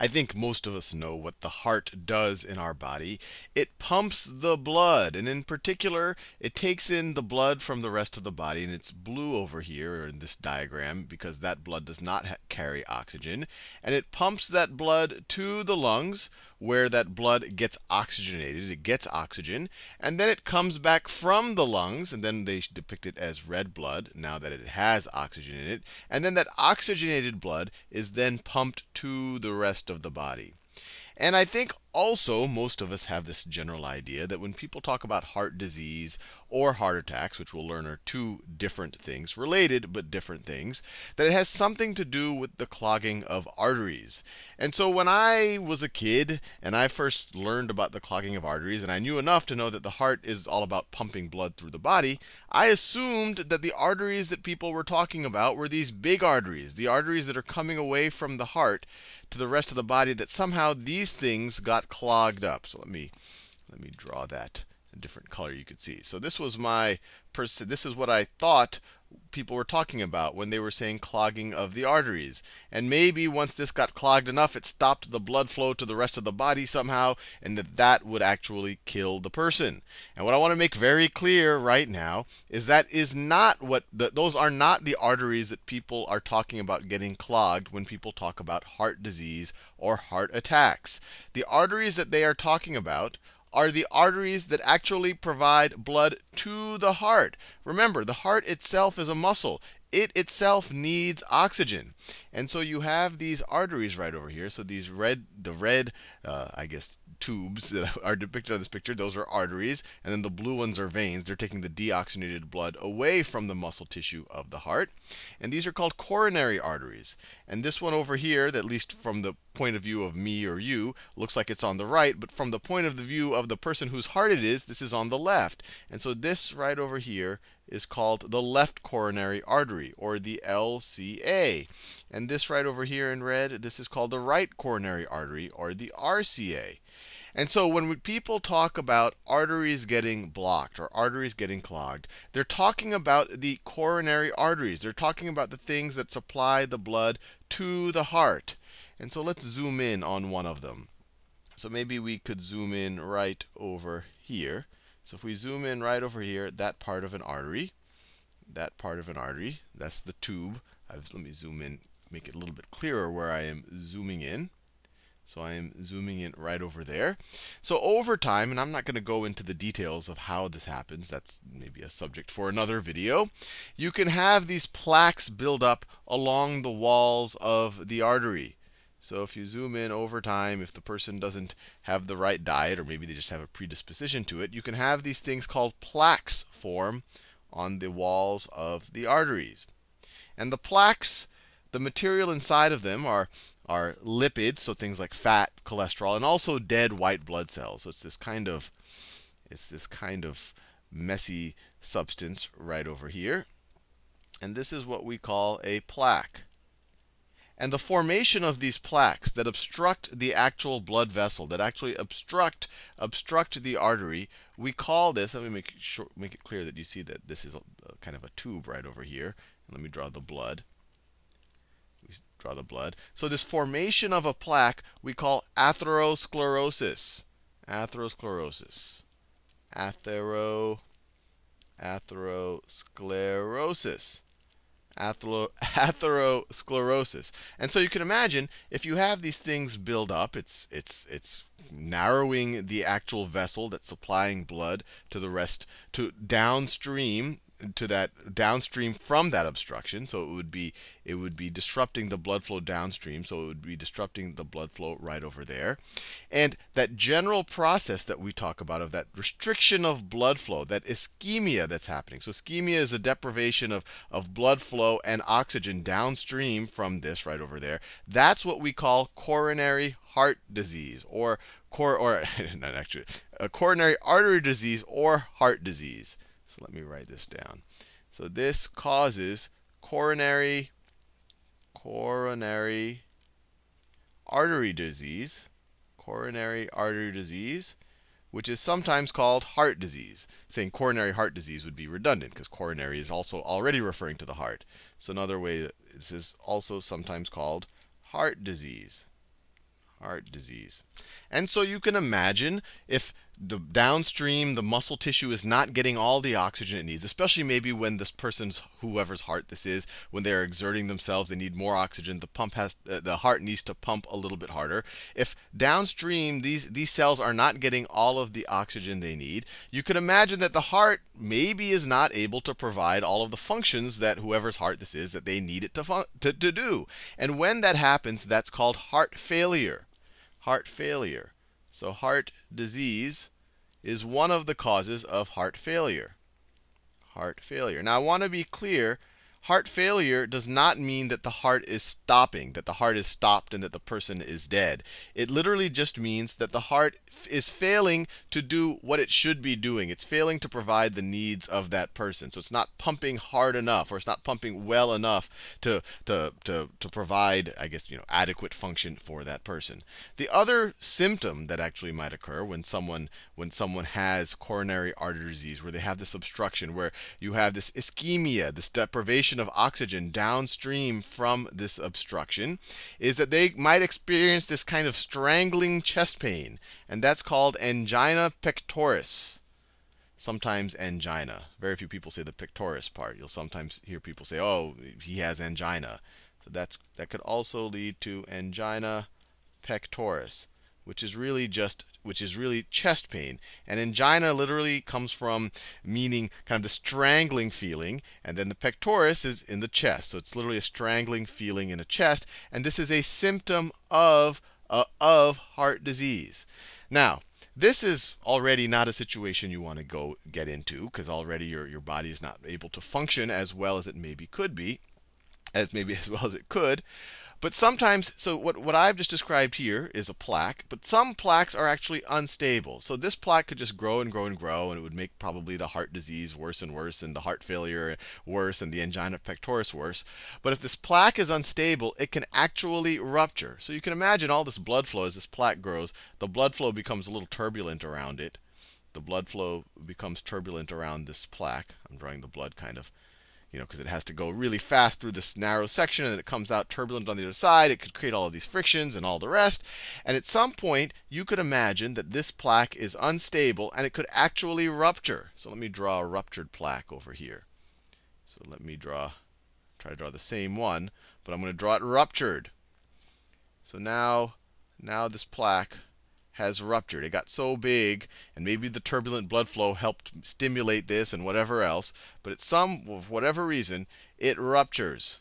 I think most of us know what the heart does in our body. It pumps the blood, and in particular, it takes in the blood from the rest of the body, and it's blue over here in this diagram because that blood does not carry oxygen, and it pumps that blood to the lungs where that blood gets oxygenated. It gets oxygen, and then it comes back from the lungs, and then they depict it as red blood now that it has oxygen in it. And then that oxygenated blood is then pumped to the rest of the body. And I think also most of us have this general idea that when people talk about heart disease or heart attacks, which we'll learn are two different things, related but different things, that it has something to do with the clogging of arteries. And so when I was a kid and I first learned about the clogging of arteries, and I knew enough to know that the heart is all about pumping blood through the body, I assumed that the arteries that people were talking about were these big arteries, the arteries that are coming away from the heart to the rest of the body, that somehow these things got clogged up. So let me let me draw that a different color you could see. So this was my this is what I thought people were talking about when they were saying clogging of the arteries. And maybe once this got clogged enough, it stopped the blood flow to the rest of the body somehow, and that that would actually kill the person. And what I want to make very clear right now is that is not what the, those are not the arteries that people are talking about getting clogged when people talk about heart disease or heart attacks. The arteries that they are talking about are the arteries that actually provide blood to the heart. Remember, the heart itself is a muscle. It itself needs oxygen. And so you have these arteries right over here. So these red, the red, uh, I guess, tubes that are depicted on this picture, those are arteries. And then the blue ones are veins. They're taking the deoxygenated blood away from the muscle tissue of the heart. And these are called coronary arteries. And this one over here, at least from the point of view of me or you, looks like it's on the right. But from the point of the view of the person whose heart it is, this is on the left. And so this right over here is called the left coronary artery, or the LCA. And this right over here in red, this is called the right coronary artery, or the RCA. And so when people talk about arteries getting blocked or arteries getting clogged, they're talking about the coronary arteries. They're talking about the things that supply the blood to the heart. And so let's zoom in on one of them. So maybe we could zoom in right over here. So if we zoom in right over here, that part of an artery, that part of an artery, that's the tube. let me zoom in, make it a little bit clearer where I am zooming in. So I am zooming in right over there. So over time, and I'm not going to go into the details of how this happens, that's maybe a subject for another video, you can have these plaques build up along the walls of the artery. So if you zoom in over time, if the person doesn't have the right diet, or maybe they just have a predisposition to it, you can have these things called plaques form on the walls of the arteries. And the plaques, the material inside of them are are lipids, so things like fat, cholesterol, and also dead white blood cells. So it's this kind of it's this kind of messy substance right over here. And this is what we call a plaque. And the formation of these plaques that obstruct the actual blood vessel, that actually obstruct obstruct the artery, we call this. Let me make it, make it clear that you see that this is a, a kind of a tube right over here. Let me draw the blood we draw the blood. So this formation of a plaque we call atherosclerosis. Atherosclerosis. Athero, atherosclerosis. atherosclerosis. And so you can imagine if you have these things build up, it's it's it's narrowing the actual vessel that's supplying blood to the rest to downstream to that downstream from that obstruction. So it would be it would be disrupting the blood flow downstream. So it would be disrupting the blood flow right over there. And that general process that we talk about of that restriction of blood flow, that ischemia that's happening. So ischemia is a deprivation of, of blood flow and oxygen downstream from this right over there. That's what we call coronary heart disease or cor or not actually a coronary artery disease or heart disease. So let me write this down. So this causes coronary coronary artery disease, coronary artery disease, which is sometimes called heart disease. Saying coronary heart disease would be redundant because coronary is also already referring to the heart. So another way this is also sometimes called heart disease. heart disease. And so you can imagine if the downstream the muscle tissue is not getting all the oxygen it needs, especially maybe when this person's whoever's heart this is, when they're exerting themselves, they need more oxygen. The pump has uh, the heart needs to pump a little bit harder. If downstream these these cells are not getting all of the oxygen they need, you can imagine that the heart maybe is not able to provide all of the functions that whoever's heart this is that they need it to, to, to do. And when that happens, that's called heart failure. Heart failure. So heart disease is one of the causes of heart failure. Heart failure. Now I want to be clear Heart failure does not mean that the heart is stopping, that the heart is stopped and that the person is dead. It literally just means that the heart is failing to do what it should be doing. It's failing to provide the needs of that person. So it's not pumping hard enough or it's not pumping well enough to, to, to, to provide, I guess, you know, adequate function for that person. The other symptom that actually might occur when someone when someone has coronary artery disease, where they have this obstruction, where you have this ischemia, this deprivation of oxygen downstream from this obstruction is that they might experience this kind of strangling chest pain, and that's called angina pectoris. Sometimes angina. Very few people say the pectoris part. You'll sometimes hear people say, "Oh, he has angina." So that's that could also lead to angina pectoris which is really just which is really chest pain. And angina literally comes from meaning kind of the strangling feeling, and then the pectoris is in the chest. So it's literally a strangling feeling in a chest, and this is a symptom of uh, of heart disease. Now, this is already not a situation you want to go get into because already your your body is not able to function as well as it maybe could be, as maybe as well as it could. But sometimes, so what, what I've just described here is a plaque, but some plaques are actually unstable. So this plaque could just grow and grow and grow, and it would make probably the heart disease worse and worse, and the heart failure worse, and the angina pectoris worse. But if this plaque is unstable, it can actually rupture. So you can imagine all this blood flow as this plaque grows, the blood flow becomes a little turbulent around it. The blood flow becomes turbulent around this plaque. I'm drawing the blood kind of you know, because it has to go really fast through this narrow section and then it comes out turbulent on the other side. It could create all of these frictions and all the rest. And at some point, you could imagine that this plaque is unstable and it could actually rupture. So let me draw a ruptured plaque over here. So let me draw, try to draw the same one, but I'm going to draw it ruptured. So now, now this plaque has ruptured. It got so big, and maybe the turbulent blood flow helped stimulate this and whatever else, but at some for whatever reason, it ruptures.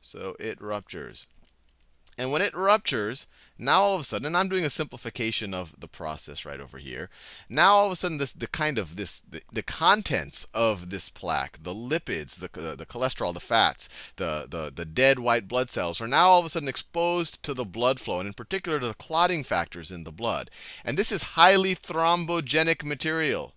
So it ruptures. And when it ruptures, now all of a sudden, and I'm doing a simplification of the process right over here. Now all of a sudden, this the kind of this the, the contents of this plaque, the lipids, the, the, the cholesterol, the fats, the, the the dead white blood cells are now all of a sudden exposed to the blood flow, and in particular to the clotting factors in the blood. And this is highly thrombogenic material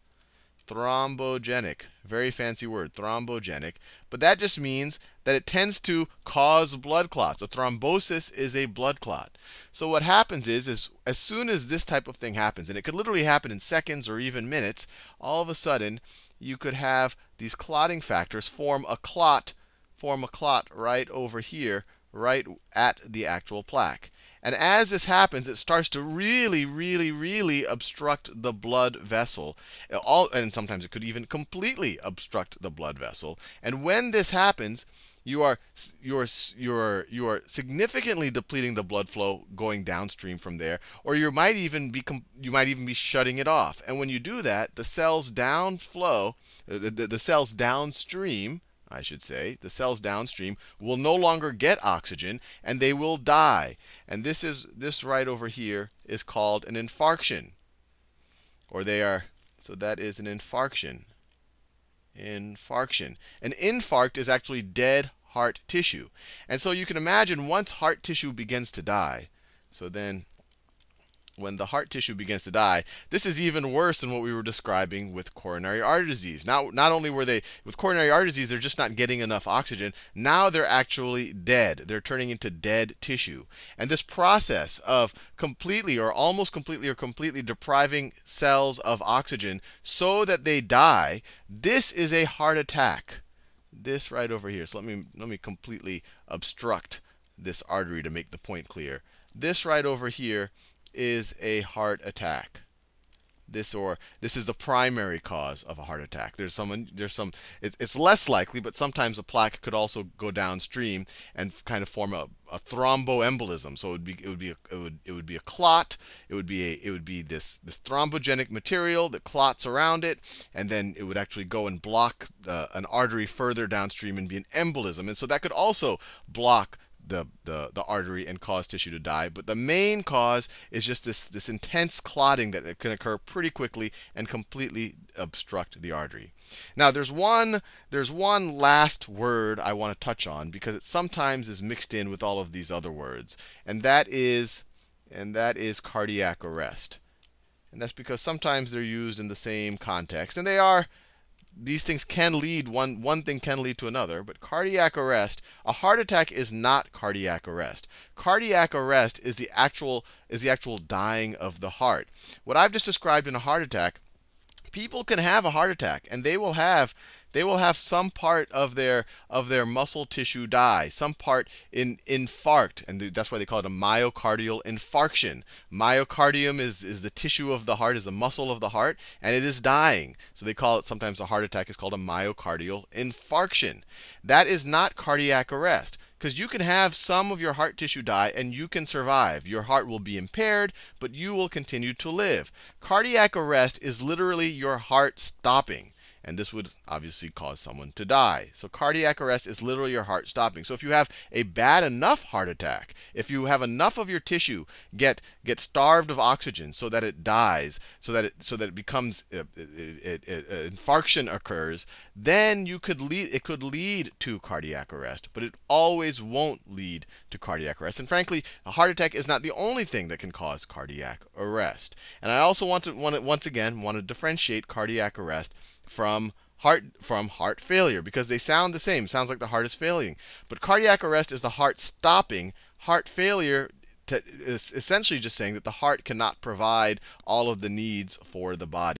thrombogenic. Very fancy word, thrombogenic. But that just means that it tends to cause blood clots. A thrombosis is a blood clot. So what happens is, is as soon as this type of thing happens, and it could literally happen in seconds or even minutes, all of a sudden you could have these clotting factors form a clot, form a clot right over here, right at the actual plaque. And as this happens, it starts to really, really, really obstruct the blood vessel. All, and sometimes it could even completely obstruct the blood vessel. And when this happens, you are you're you're you are significantly depleting the blood flow going downstream from there, or you might even be you might even be shutting it off. And when you do that, the cells downflow, uh, the, the cells downstream I should say, the cells downstream will no longer get oxygen and they will die. And this is this right over here is called an infarction. Or they are so that is an infarction. Infarction. An infarct is actually dead heart tissue. And so you can imagine once heart tissue begins to die, so then when the heart tissue begins to die. This is even worse than what we were describing with coronary artery disease. Now, not only were they, with coronary artery disease, they're just not getting enough oxygen. Now they're actually dead. They're turning into dead tissue. And this process of completely or almost completely or completely depriving cells of oxygen so that they die, this is a heart attack. This right over here. So let me, let me completely obstruct this artery to make the point clear. this right over here is a heart attack this or this is the primary cause of a heart attack. There's some there's some it, it's less likely, but sometimes a plaque could also go downstream and kind of form a, a thromboembolism. So it would be it would be a, it would it would be a clot. It would be a it would be this this thrombogenic material that clots around it, and then it would actually go and block an artery further downstream and be an embolism. And so that could also block the, the, the artery and cause tissue to die. But the main cause is just this, this intense clotting that can occur pretty quickly and completely obstruct the artery. Now, there's one, there's one last word I want to touch on because it sometimes is mixed in with all of these other words, and that is, and that is cardiac arrest. And that's because sometimes they're used in the same context, and they are these things can lead one one thing can lead to another but cardiac arrest a heart attack is not cardiac arrest. Cardiac arrest is the actual is the actual dying of the heart. What i've just described in a heart attack people can have a heart attack and they will have they will have some part of their of their muscle tissue die, some part in infarct, and that's why they call it a myocardial infarction. Myocardium is, is the tissue of the heart, is the muscle of the heart, and it is dying. So they call it sometimes a heart attack is called a myocardial infarction. That is not cardiac arrest. Because you can have some of your heart tissue die and you can survive. Your heart will be impaired, but you will continue to live. Cardiac arrest is literally your heart stopping. And this would obviously cause someone to die. So cardiac arrest is literally your heart stopping. So if you have a bad enough heart attack, if you have enough of your tissue get get starved of oxygen so that it dies, so that it so that it becomes uh, it, it, it, infarction occurs, then you could lead it could lead to cardiac arrest, but it always won't lead to cardiac arrest. And frankly, a heart attack is not the only thing that can cause cardiac arrest. And I also want to, want to once again want to differentiate cardiac arrest from heart from heart failure because they sound the same. Sounds like the heart is failing. But cardiac arrest is the heart stopping. Heart failure is essentially just saying that the heart cannot provide all of the needs for the body.